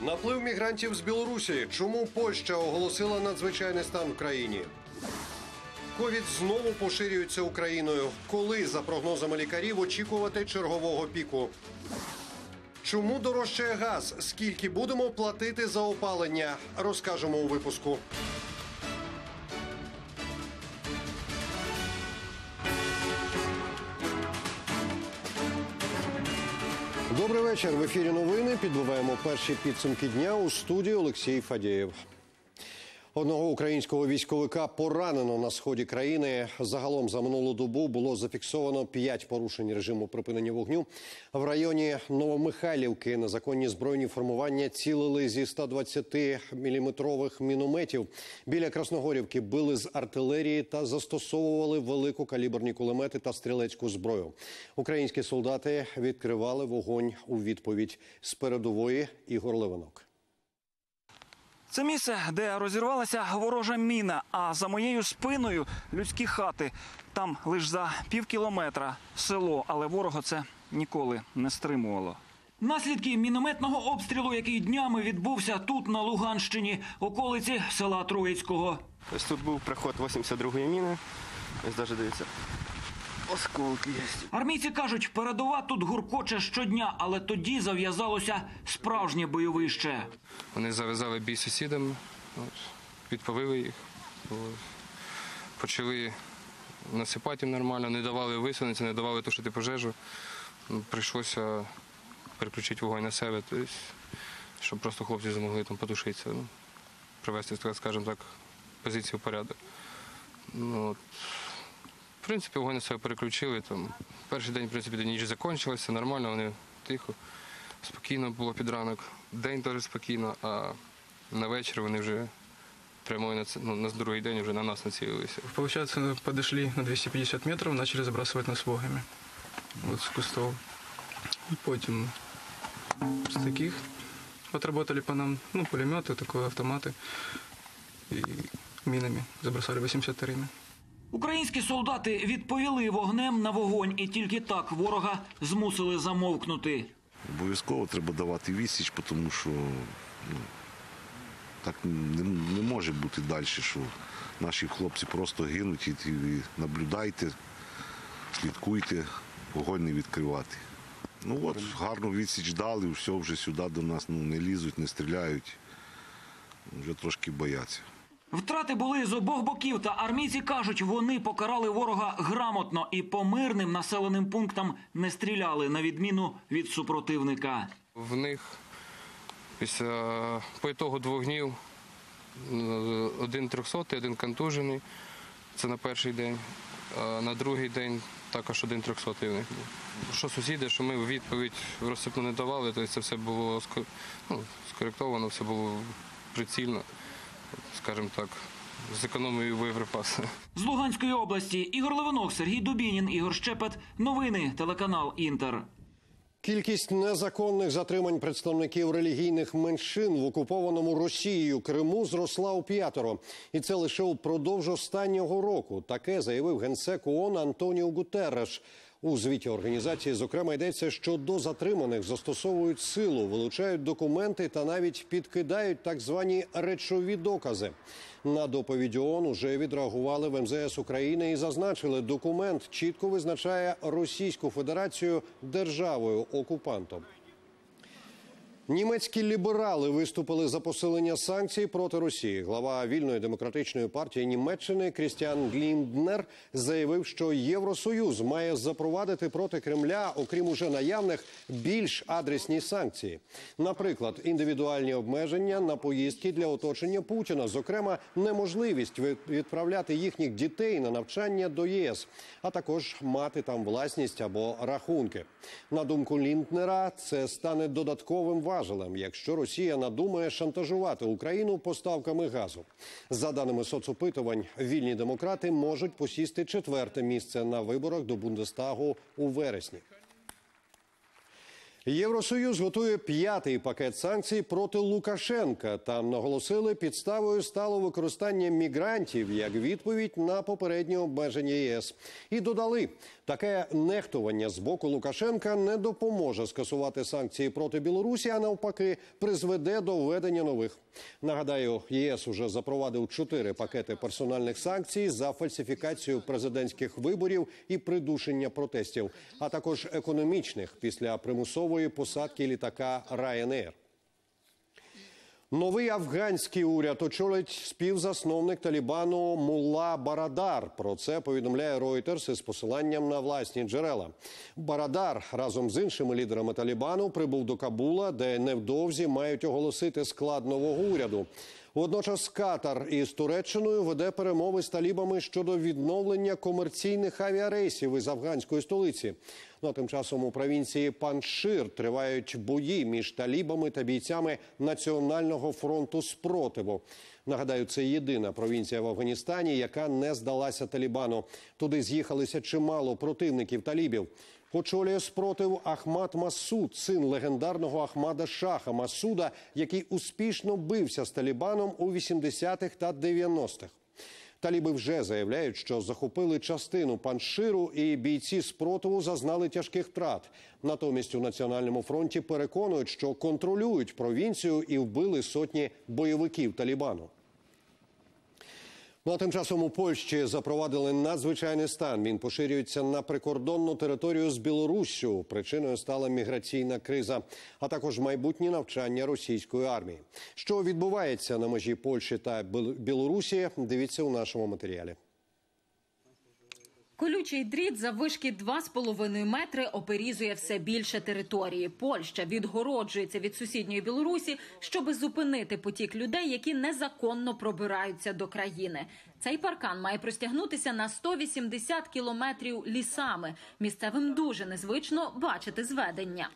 Наплив мігрантів з Білорусі. Чому Польща оголосила надзвичайний стан в країні? Ковід знову поширюється Україною. Коли, за прогнозами лікарів, очікувати чергового піку? Чому дорожчає газ? Скільки будемо платити за опалення? Розкажемо у випуску. Добрий вечір. В ефірі новини. Підбиваємо перші підсумки дня у студії Олексій Фадєєв. Одного українського військовика поранено на сході країни. Загалом за минулу добу було зафіксовано п'ять порушень режиму припинення вогню. В районі Новомихайлівки незаконні збройні формування цілили зі 120-мм мінометів. Біля Красногорівки били з артилерії та застосовували великокаліберні кулемети та стрілецьку зброю. Українські солдати відкривали вогонь у відповідь з передової Ігор Левинок. Це місце, де розірвалася ворожа міна, а за моєю спиною людські хати. Там лише за пів кілометра село, але ворога це ніколи не стримувало. Наслідки мінометного обстрілу, який днями відбувся тут, на Луганщині, околиці села Троїцького. Ось тут був приход 82-ї міни. Ось навіть дивіться. Осколки є. Армійці кажуть, передова тут гуркоче щодня, але тоді зав'язалося справжнє бойовище. Вони зав'язали бій сусідами, от, відповили їх, почали насипати їм нормально, не давали висунутися, не давали тушити пожежу. Ну, Прийшлося переключити вогонь на себе, тобто, щоб просто хлопці змогли там потушитися, ну, привести, скажімо так, позицію в порядок. Ну, от, в принципі, вогонь на себе переключили. Там, перший день, в принципі, ніч закінчилася, нормально, вони тихо, спокійно було під ранок. День теж спокійно, а на вечір вони вже прямо на, це- ну, на другий день вже на нас націлилися. Получается, подошли на 250 метров, начали забрасывать нас вогами. Вот с кустов. И потім с таких отработали по нам, ну, пулеметы, такое, автоматы. И минами забросали 82-ми. Українські солдати відповіли вогнем на вогонь, і тільки так ворога змусили замовкнути. Обов'язково треба давати відсіч, тому що ну, так не, не може бути далі, що наші хлопці просто гинуть і, і наблюдайте, слідкуйте, вогонь не відкривати. Ну от, гарну відсіч дали, все, вже сюди до нас ну, не лізуть, не стріляють, вже трошки бояться. Втрати були з обох боків, та армійці кажуть, вони покарали ворога грамотно і по мирним населеним пунктам не стріляли, на відміну від супротивника. В них після по ітогу двох днів один трьохсотий, один контужений. Це на перший день. А на другий день також один трьохсотий в них був. Що сусіди, що ми відповідь розсипну не давали, то це все було ну, скоректовано, все було прицільно, скажімо так, з економією боєприпасу. З Луганської області Ігор Левинок, Сергій Дубінін, Ігор Щепет. Новини телеканал Інтер. Кількість незаконних затримань представників релігійних меншин в окупованому Росією Криму зросла у п'ятеро, і це лише упродовж останнього року. Таке заявив генсек ООН Антоніо Гутерреш. У звіті організації зокрема йдеться, що до затриманих застосовують силу, вилучають документи та навіть підкидають так звані речові докази. На доповідь ООН уже відреагували в МЗС України і зазначили, документ чітко визначає Російську Федерацію державою окупантом. Німецькі ліберали виступили за посилення санкцій проти Росії. Глава вільної демократичної партії Німеччини Крістіан Глінднер заявив, що Євросоюз має запровадити проти Кремля, окрім уже наявних, більш адресні санкції. Наприклад, індивідуальні обмеження на поїздки для оточення Путіна, зокрема, неможливість відправляти їхніх дітей на навчання до ЄС, а також мати там власність або рахунки. На думку Лінднера, це стане додатковим важелем, якщо Росія надумає шантажувати Україну поставками газу. За даними соцопитувань, вільні демократи можуть посісти четверте місце на виборах до Бундестагу у вересні. Євросоюз готує п'ятий пакет санкцій проти Лукашенка. Там наголосили, підставою стало використання мігрантів як відповідь на попередні обмеження ЄС. І додали, таке нехтування з боку Лукашенка не допоможе скасувати санкції проти Білорусі, а навпаки, призведе до введення нових. Нагадаю, ЄС уже запровадив чотири пакети персональних санкцій за фальсифікацію президентських виборів і придушення протестів, а також економічних після примусової посадки літака Ryanair. Новий афганський уряд очолить співзасновник Талібану Мулла Барадар. Про це повідомляє Reuters із посиланням на власні джерела. Барадар разом з іншими лідерами Талібану прибув до Кабула, де невдовзі мають оголосити склад нового уряду. Водночас Катар із Туреччиною веде перемови з талібами щодо відновлення комерційних авіарейсів із афганської столиці. Ну а тим часом у провінції Паншир тривають бої між талібами та бійцями Національного фронту спротиву. Нагадаю, це єдина провінція в Афганістані, яка не здалася Талібану. Туди з'їхалися чимало противників талібів. Очолює спротив Ахмад Масуд, син легендарного Ахмада Шаха Масуда, який успішно бився з Талібаном у 80-х та 90-х. Таліби вже заявляють, що захопили частину панширу, і бійці спротиву зазнали тяжких втрат. Натомість у національному фронті переконують, що контролюють провінцію і вбили сотні бойовиків Талібану. Ну а тим часом у Польщі запровадили надзвичайний стан. Він поширюється на прикордонну територію з Білоруссю. Причиною стала міграційна криза, а також майбутні навчання російської армії. Що відбувається на межі Польщі та Білорусі? Дивіться у нашому матеріалі. Колючий дріт за вишки 2,5 метри оперізує все більше території. Польща відгороджується від сусідньої Білорусі, щоби зупинити потік людей, які незаконно пробираються до країни. Цей паркан має простягнутися на 180 кілометрів лісами. Місцевим дуже незвично бачити зведення.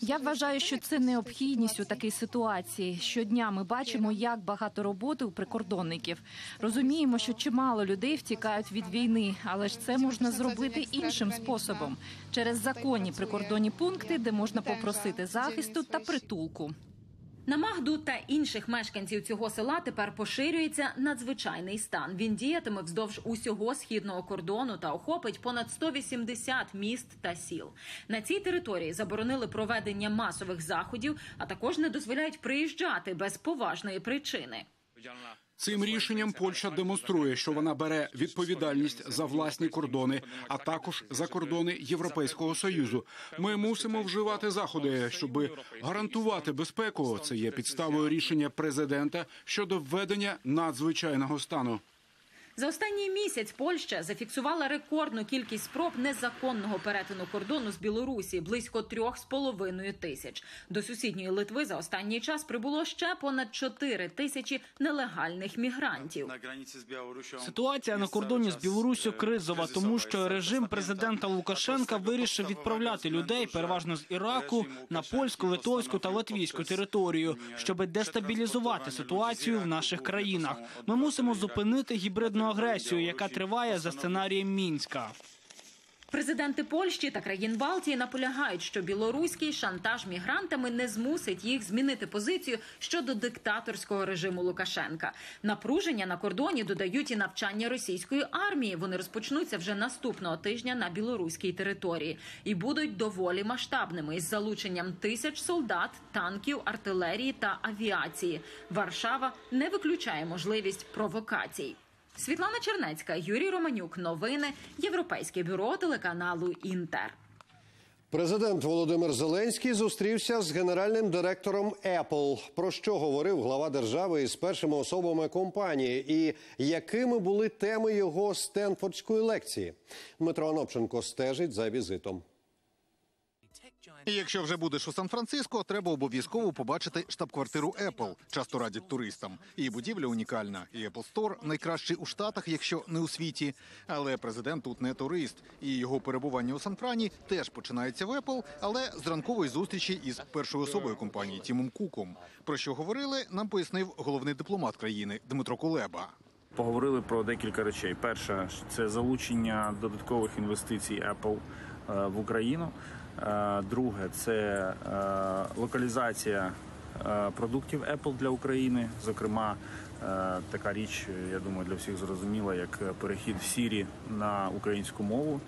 Я вважаю, що це необхідність у такій ситуації. Щодня ми бачимо, як багато роботи у прикордонників. Розуміємо, що чимало людей втікають від війни, але ж це можна зробити іншим способом через законні прикордонні пункти, де можна попросити захисту та притулку. На Магду та інших мешканців цього села тепер поширюється надзвичайний стан. Він діятиме вздовж усього східного кордону та охопить понад 180 міст та сіл. На цій території заборонили проведення масових заходів, а також не дозволяють приїжджати без поважної причини. Цим рішенням Польща демонструє, що вона бере відповідальність за власні кордони, а також за кордони Європейського союзу. Ми мусимо вживати заходи, щоб гарантувати безпеку. Це є підставою рішення президента щодо введення надзвичайного стану. За останній місяць Польща зафіксувала рекордну кількість спроб незаконного перетину кордону з Білорусі близько трьох з половиною тисяч. До сусідньої Литви за останній час прибуло ще понад 4 тисячі нелегальних мігрантів. Ситуація на кордоні з Білоруссю кризова, тому що режим президента Лукашенка вирішив відправляти людей, переважно з Іраку, на польську, литовську та латвійську територію, щоб дестабілізувати ситуацію в наших країнах. Ми мусимо зупинити гібридну агресію, яка триває за сценарієм мінська. Президенти Польщі та країн Балтії наполягають, що білоруський шантаж мігрантами не змусить їх змінити позицію щодо диктаторського режиму Лукашенка. Напруження на кордоні додають і навчання російської армії. Вони розпочнуться вже наступного тижня на білоруській території і будуть доволі масштабними із залученням тисяч солдат, танків, артилерії та авіації. Варшава не виключає можливість провокацій. Світлана Чернецька, Юрій Романюк. Новини Європейське бюро телеканалу Інтер. Президент Володимир Зеленський зустрівся з генеральним директором Apple. Про що говорив глава держави із першими особами компанії, і якими були теми його стенфордської лекції? Дмитро Анопченко стежить за візитом. І Якщо вже будеш у Сан-Франциско, треба обов'язково побачити штаб-квартиру Apple. Часто радять туристам. Її будівля унікальна. І Apple Store найкращий у штатах, якщо не у світі. Але президент тут не турист, і його перебування у Сан-Франі теж починається в Apple, але з ранкової зустрічі із першою особою компанії Тімом Куком. Про що говорили, нам пояснив головний дипломат країни Дмитро Кулеба. Поговорили про декілька речей. Перша це залучення додаткових інвестицій Apple е, в Україну. Е, Друге це е, локалізація е, продуктів Apple для України. Зокрема, така річ, я думаю, для всіх зрозуміла, як перехід в Сірі на українську мову.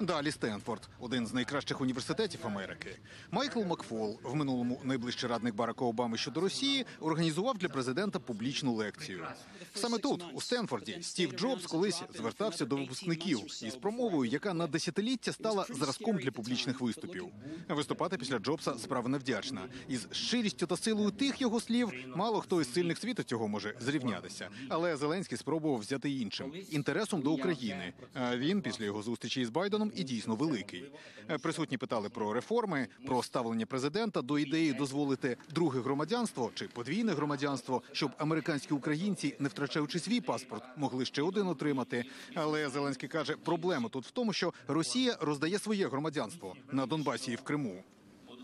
Далі Стенфорд, один з найкращих університетів Америки. Майкл Макфол, в минулому найближчий радник Барака Обами щодо Росії, організував для президента публічну лекцію. Саме тут, у Стенфорді, Стів Джобс колись звертався до випускників із промовою, яка на десятиліття стала зразком для публічних виступів. Виступати після Джобса справа невдячна. Із щирістю та силою тих його слів мало хто із сильних світу цього може зрівнятися. Але Зеленський спробував взяти іншим інтересом до України. А він після його зустрічі із Байденом і дійсно великий. Е, Присутні питали про реформи, про ставлення президента до ідеї дозволити друге громадянство чи подвійне громадянство, щоб американські українці, не втрачаючи свій паспорт, могли ще один отримати. Але Зеленський каже, проблема тут в тому, що Росія роздає своє громадянство на Донбасі і в Криму.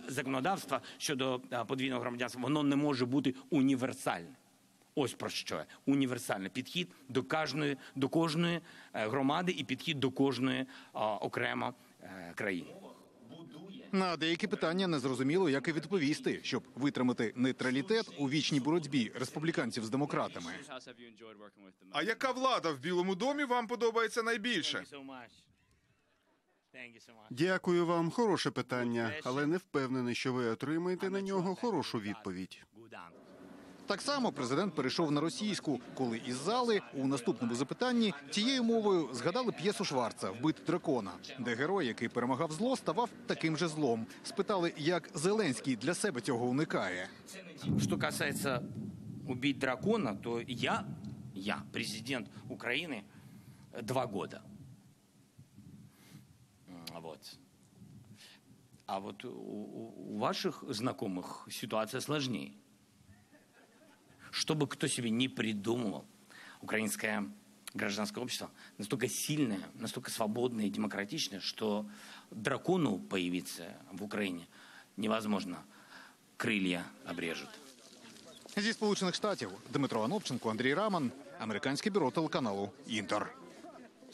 законодавство щодо е, подвійного громадянства воно не може бути універсальне. Ось про що універсальний підхід до кожної до кожної е, громади і підхід до кожної е, окремо е, країни. На деякі питання не зрозуміло, як і відповісти, щоб витримати нейтралітет у вічній боротьбі республіканців з демократами. А яка влада в Білому домі вам подобається найбільше? Дякую вам, хороше питання, але не впевнений, що ви отримаєте на нього хорошу відповідь. Так само президент перейшов на російську, коли із зали у наступному запитанні тією мовою згадали п'єсу Шварца Вбит дракона, де герой, який перемагав зло, ставав таким же злом. Спитали, як Зеленський для себе цього уникає. Что касается убить дракона, то я, я, президент Украины, э, два года. М, Вот. А вот у, у- у ваших знакомых ситуация сложнее. Что бы кто себе не придумывал, украинское гражданское общество настолько сильное, настолько свободное и демократичное, что дракону появиться в Украине невозможно. Крылья обрежут. Зі сполучених штатів Дмитро Анопченко, Андрій Раман, американське бюро телеканалу Інтер.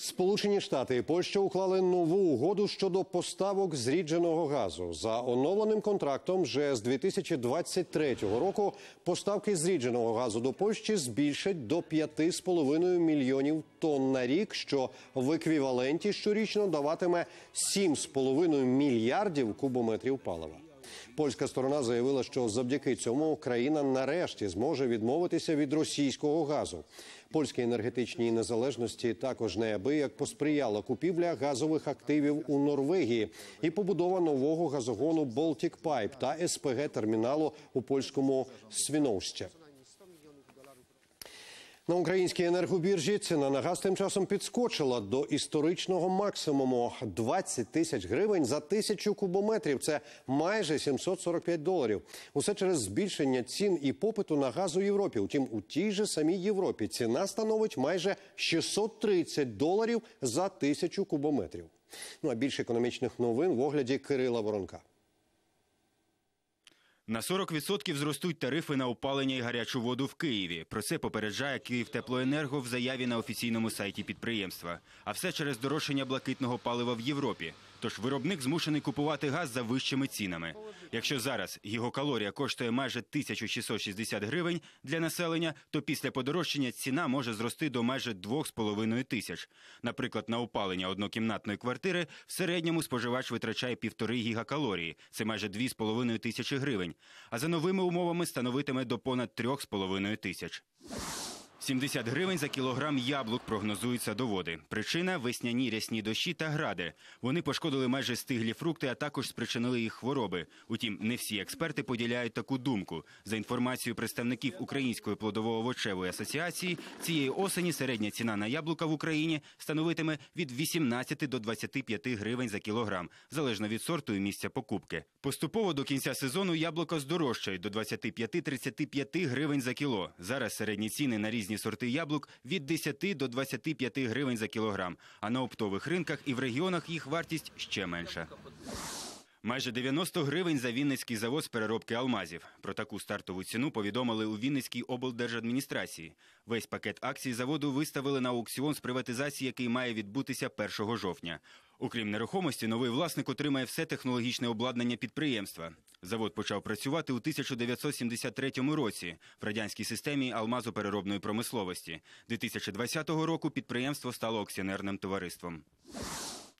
Сполучені Штати і Польща уклали нову угоду щодо поставок зрідженого газу. За оновленим контрактом вже з 2023 року поставки зрідженого газу до Польщі збільшать до 5,5 мільйонів тонн на рік, що в еквіваленті щорічно даватиме 7,5 мільярдів кубометрів палива. Польська сторона заявила, що завдяки цьому країна нарешті зможе відмовитися від російського газу. Польській енергетичній незалежності також неабияк посприяла купівля газових активів у Норвегії і побудова нового газогону Baltic Pipe та СПГ терміналу у польському Свіновще. На українській енергобіржі ціна на газ тим часом підскочила до історичного максимуму 20 тисяч гривень за тисячу кубометрів. Це майже 745 доларів. Усе через збільшення цін і попиту на газ у Європі. Утім, у тій же самій Європі ціна становить майже 630 доларів за тисячу кубометрів. Ну а більше економічних новин в огляді Кирила Воронка. На 40% зростуть тарифи на опалення і гарячу воду в Києві. Про це попереджає Київтеплоенерго в заяві на офіційному сайті підприємства. А все через дорожчання блакитного палива в Європі. Тож виробник змушений купувати газ за вищими цінами. Якщо зараз гігокалорія коштує майже 1660 гривень для населення, то після подорожчання ціна може зрости до майже 2,5 тисяч. Наприклад, на опалення однокімнатної квартири в середньому споживач витрачає півтори гігакалорії. Це майже 2,5 тисячі гривень. А за новими умовами становитиме до понад 3,5 тисяч. 70 гривень за кілограм яблук прогнозують садоводи. Причина весняні рясні дощі та гради. Вони пошкодили майже стиглі фрукти, а також спричинили їх хвороби. Утім, не всі експерти поділяють таку думку. За інформацією представників Української плодово-овочевої асоціації, цієї осені середня ціна на яблука в Україні становитиме від 18 до 25 гривень за кілограм, залежно від сорту і місця покупки. Поступово до кінця сезону яблука здорожчають до 25-35 гривень за кіло. Зараз середні ціни на різні сорти яблук від 10 до 25 гривень за кілограм, а на оптових ринках і в регіонах їх вартість ще менша. Майже 90 гривень за Вінницький завод з переробки алмазів. Про таку стартову ціну повідомили у Вінницькій облдержадміністрації. Весь пакет акцій заводу виставили на аукціон з приватизації, який має відбутися 1 жовтня. Окрім нерухомості, новий власник отримає все технологічне обладнання підприємства. Завод почав працювати у 1973 році в радянській системі алмазопереробної промисловості. 2020 року підприємство стало акціонерним товариством.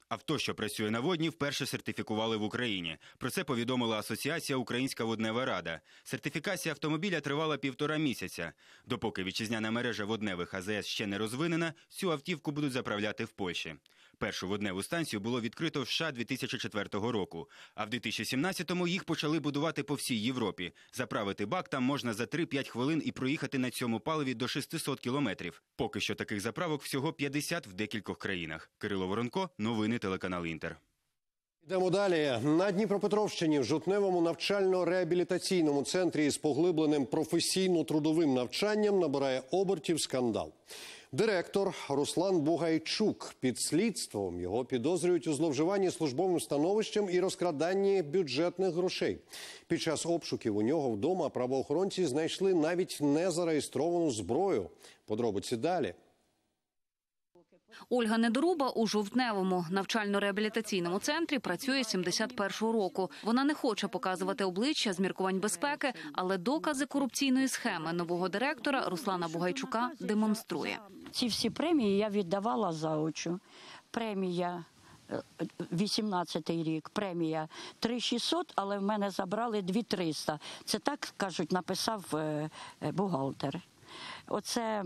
Авто, що працює на водні, вперше сертифікували в Україні. Про це повідомила Асоціація Українська воднева рада. Сертифікація автомобіля тривала півтора місяця. Допоки вітчизняна мережа водневих АЗС ще не розвинена, цю автівку будуть заправляти в Польщі. Першу водневу станцію було відкрито в США 2004 року, а в 2017-му їх почали будувати по всій Європі. Заправити бак там можна за 3-5 хвилин і проїхати на цьому паливі до 600 кілометрів. Поки що таких заправок всього 50 в декількох країнах. Кирило Воронко, новини телеканал Інтер. Йдемо далі. На Дніпропетровщині в жовтневому навчально-реабілітаційному центрі з поглибленим професійно-трудовим навчанням набирає обертів скандал. Директор Руслан Бугайчук під слідством його підозрюють у зловживанні службовим становищем і розкраданні бюджетних грошей. Під час обшуків у нього вдома правоохоронці знайшли навіть незареєстровану зброю. Подробиці далі. Ольга Недоруба у жовтневому навчально-реабілітаційному центрі працює з 71-го року. Вона не хоче показувати обличчя з міркувань безпеки, але докази корупційної схеми нового директора Руслана Бугайчука демонструє. Ці всі премії я віддавала заочу. Премія е, 18-й рік, премія 3600, але в мене забрали 2300. Це так, кажуть, написав е, е, бухгалтер. Оце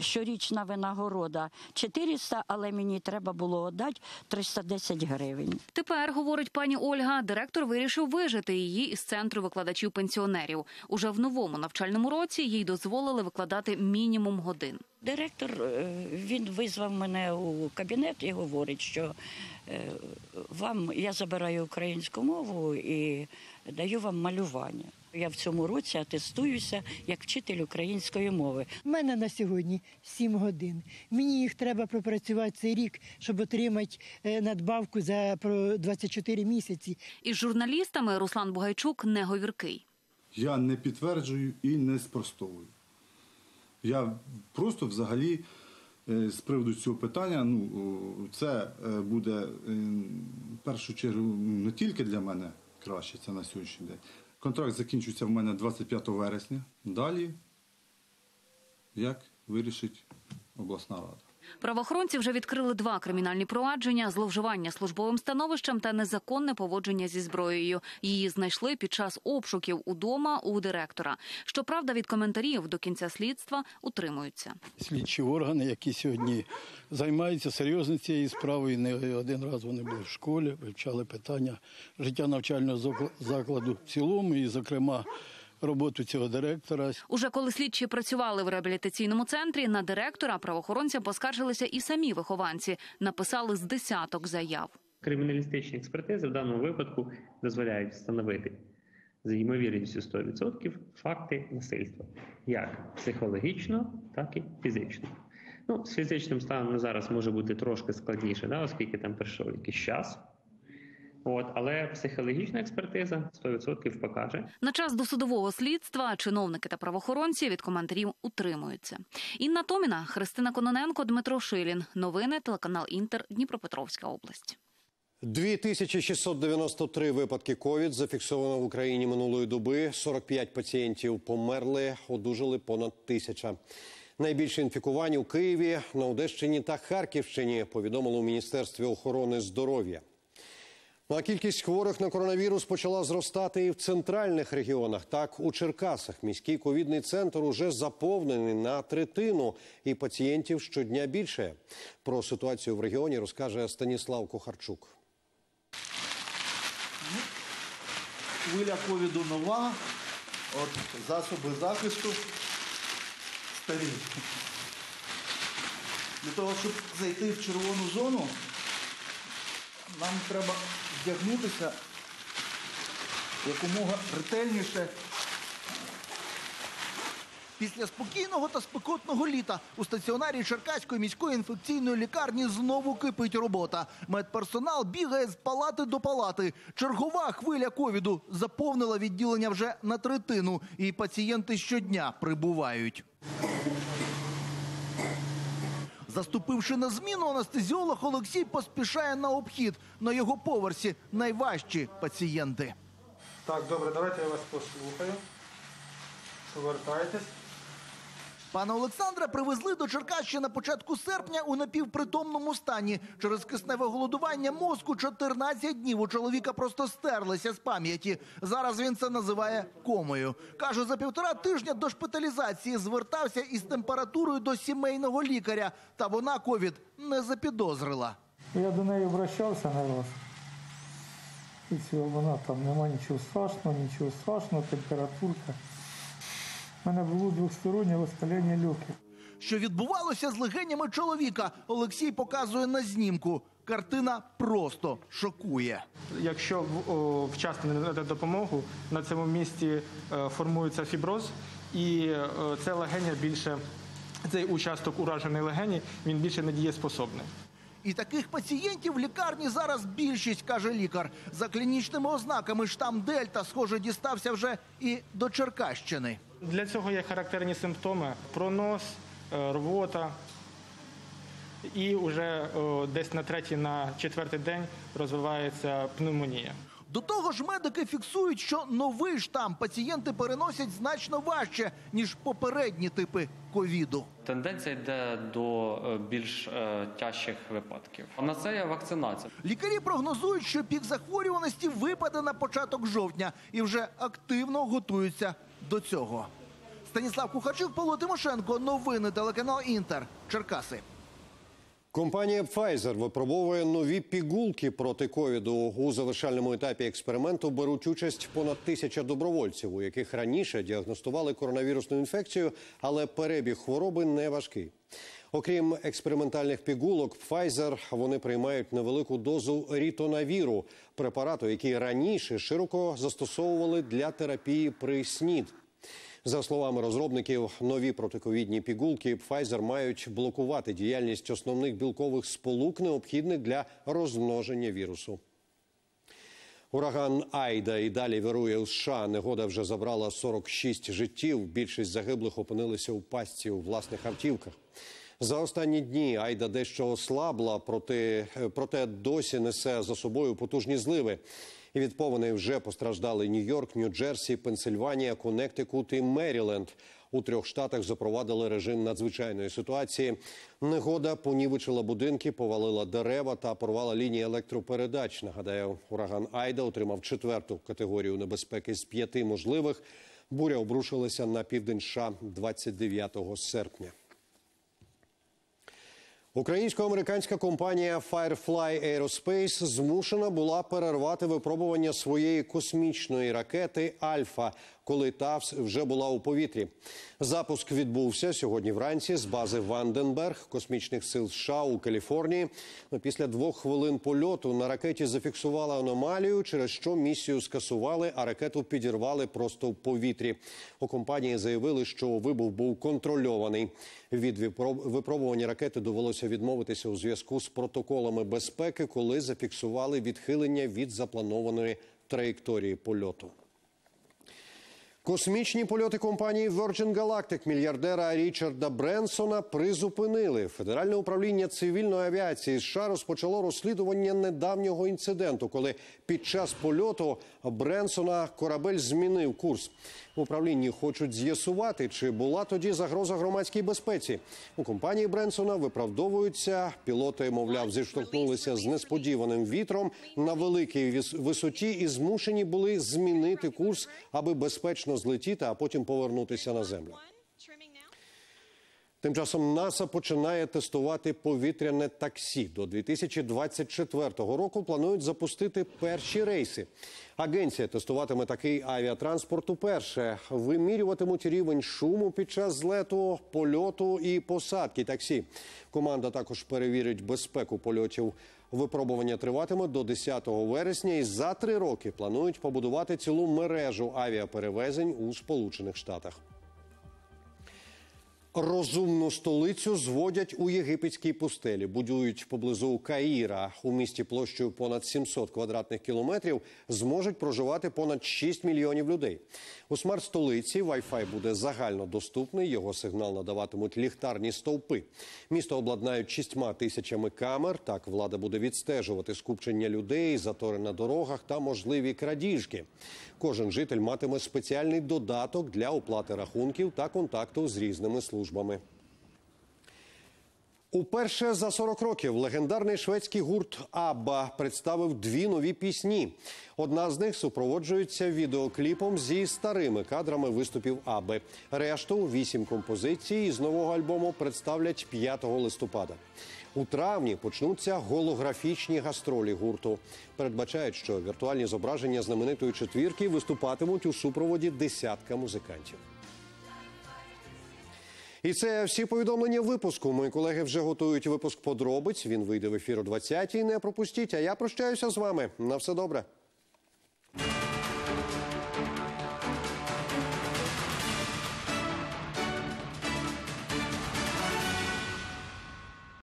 щорічна винагорода 400, але мені треба було віддати 310 гривень. Тепер, говорить пані Ольга, директор вирішив вижити її із центру викладачів пенсіонерів. Уже в новому навчальному році їй дозволили викладати мінімум годин. Директор е, він визвав мене у кабінет і говорить, що е, вам я забираю українську мову і даю вам малювання. Я в цьому році атестуюся як вчитель української мови. У мене на сьогодні 7 годин. Мені їх треба пропрацювати цей рік, щоб отримати е, надбавку за про 24 місяці. Із журналістами Руслан Бугайчук не говіркий. Я не підтверджую і не спростовую. Я просто взагалі е, з приводу цього питання, ну, це е, буде е, в першу чергу не тільки для мене краще, це на сьогоднішній день. Контракт закінчується в мене 25 вересня. Далі, як вирішить обласна рада. Правоохоронці вже відкрили два кримінальні провадження: зловживання службовим становищем та незаконне поводження зі зброєю. Її знайшли під час обшуків удома у директора. Щоправда, від коментарів до кінця слідства утримуються. слідчі органи, які сьогодні займаються серйозно цією справою. Не один раз вони були в школі, вивчали питання життя навчального закла- закладу в цілому, і, зокрема, роботу цього директора. Уже коли слідчі працювали в реабілітаційному центрі, на директора правоохоронцям поскаржилися і самі вихованці. Написали з десяток заяв. Криміналістичні експертизи в даному випадку дозволяють встановити з ймовірністю 100% факти насильства, як психологічно, так і фізично. Ну, з фізичним станом зараз може бути трошки складніше, да, оскільки там пройшов якийсь час. От, але психологічна експертиза 100% покаже. На час досудового слідства чиновники та правоохоронці від коментарів утримуються. Інна Томіна, Христина Кононенко, Дмитро Шилін. Новини телеканал Інтер, Дніпропетровська область. 2693 випадки ковід зафіксовано в Україні минулої доби. 45 пацієнтів померли, одужали понад тисяча. Найбільше інфікувань у Києві, на Одещині та Харківщині повідомили у Міністерстві охорони здоров'я. Ну, а кількість хворих на коронавірус почала зростати і в центральних регіонах. Так, у Черкасах міський ковідний центр уже заповнений на третину, і пацієнтів щодня більше. Про ситуацію в регіоні розкаже Станіслав Кухарчук. Хвиля ковіду нова, от засоби захисту старі. Для того, щоб зайти в червону зону, нам треба вдягнутися якомога ретельніше. Після спокійного та спекотного літа у стаціонарі Черкаської міської інфекційної лікарні знову кипить робота. Медперсонал бігає з палати до палати. Чергова хвиля ковіду заповнила відділення вже на третину, і пацієнти щодня прибувають. Заступивши на зміну, анестезіолог Олексій поспішає на обхід. На його поверсі найважчі пацієнти. Так, добре, давайте я вас послухаю. Повертайтесь. Пана Олександра привезли до Черкащини на початку серпня у напівпритомному стані. Через кисневе голодування мозку 14 днів у чоловіка просто стерлися з пам'яті. Зараз він це називає комою. Каже, за півтора тижня до шпиталізації звертався із температурою до сімейного лікаря. Та вона ковід не запідозрила. Я до неї обращався не раз. І цього вона там нема нічого страшного, нічого страшного, температурка. У мене було двостороннє воспалення легких. Що відбувалося з легенями чоловіка, Олексій показує на знімку. Картина просто шокує. Якщо о, вчасно не надати допомогу, на цьому місці е, формується фіброз, і е, це легеня більше, цей участок уражений легені, він більше не дієспособний. І таких пацієнтів в лікарні зараз більшість, каже лікар. За клінічними ознаками штам Дельта, схоже, дістався вже і до Черкащини. Для цього є характерні симптоми: пронос, е, рвота. І вже о, десь на третій, на четвертий день розвивається пневмонія. До того ж, медики фіксують, що новий штам пацієнти переносять значно важче ніж попередні типи ковіду. Тенденція йде до е, більш е, тяжчих випадків. А на це є вакцинація. Лікарі прогнозують, що пік захворюваності випаде на початок жовтня і вже активно готуються до цього. Станіслав Кухачів, Павло Тимошенко. Новини телеканал Інтер. Черкаси. Компанія Pfizer випробовує нові пігулки проти ковіду. У завершальному етапі експерименту беруть участь понад тисяча добровольців, у яких раніше діагностували коронавірусну інфекцію, але перебіг хвороби не важкий. Окрім експериментальних пігулок, Pfizer вони приймають невелику дозу рітонавіру, препарату, який раніше широко застосовували для терапії при СНІД. За словами розробників, нові протиковідні пігулки Pfizer мають блокувати діяльність основних білкових сполук, необхідних для розмноження вірусу. Ураган Айда і далі вирує у США. Негода вже забрала 46 життів. Більшість загиблих опинилися у пастці у власних автівках. За останні дні Айда дещо ослабла, проте, проте досі несе за собою потужні зливи. І від повеней вже постраждали Нью-Йорк, Нью-Джерсі, Пенсильванія, Коннектикут і Меріленд. У трьох штатах запровадили режим надзвичайної ситуації. Негода понівечила будинки, повалила дерева та порвала лінії електропередач. Нагадаю, ураган Айда отримав четверту категорію небезпеки з п'яти можливих. Буря обрушилася на південь США 29 серпня. Українсько-американська компанія Firefly Aerospace змушена була перервати випробування своєї космічної ракети Альфа, коли та вже була у повітрі. Запуск відбувся сьогодні вранці з бази Ванденберг космічних сил США у Каліфорнії. Після двох хвилин польоту на ракеті зафіксували аномалію, через що місію скасували, а ракету підірвали просто в повітрі. У компанії заявили, що вибух був контрольований. Від випробування ракети довелося відмовитися у зв'язку з протоколами безпеки, коли зафіксували відхилення від запланованої траєкторії польоту. Космічні польоти компанії Virgin Galactic мільярдера Річарда Бренсона призупинили. Федеральне управління цивільної авіації США розпочало розслідування недавнього інциденту, коли під час польоту Бренсона корабель змінив курс. Управлінні хочуть з'ясувати, чи була тоді загроза громадській безпеці. У компанії Бренсона виправдовуються. Пілоти, мовляв, зіштовхнулися з несподіваним вітром на великій висоті і змушені були змінити курс, аби безпечно злетіти, а потім повернутися на землю. Тим часом НАСА починає тестувати повітряне таксі. До 2024 року планують запустити перші рейси. Агенція тестуватиме такий авіатранспорт уперше. Вимірюватимуть рівень шуму під час злету, польоту і посадки таксі. Команда також перевірить безпеку польотів. Випробування триватиме до 10 вересня, і за три роки планують побудувати цілу мережу авіаперевезень у Сполучених Штатах. Розумну столицю зводять у єгипетській пустелі. Будують поблизу Каїра. У місті площею понад 700 квадратних кілометрів зможуть проживати понад 6 мільйонів людей. У смарт-столиці Wi-Fi буде загально доступний. Його сигнал надаватимуть ліхтарні стовпи. Місто обладнають шістьма тисячами камер. Так влада буде відстежувати скупчення людей, затори на дорогах та можливі крадіжки. Кожен житель матиме спеціальний додаток для оплати рахунків та контакту з різними службами. Уперше за 40 років легендарний шведський гурт Абба представив дві нові пісні. Одна з них супроводжується відеокліпом зі старими кадрами виступів Абби. Решту вісім композицій з нового альбому представлять 5 листопада. У травні почнуться голографічні гастролі гурту. Передбачають, що віртуальні зображення знаменитої четвірки виступатимуть у супроводі десятка музикантів. І це всі повідомлення випуску. Мої колеги вже готують випуск подробиць. Він вийде в ефір о 20-й. Не пропустіть. А я прощаюся з вами. На все добре.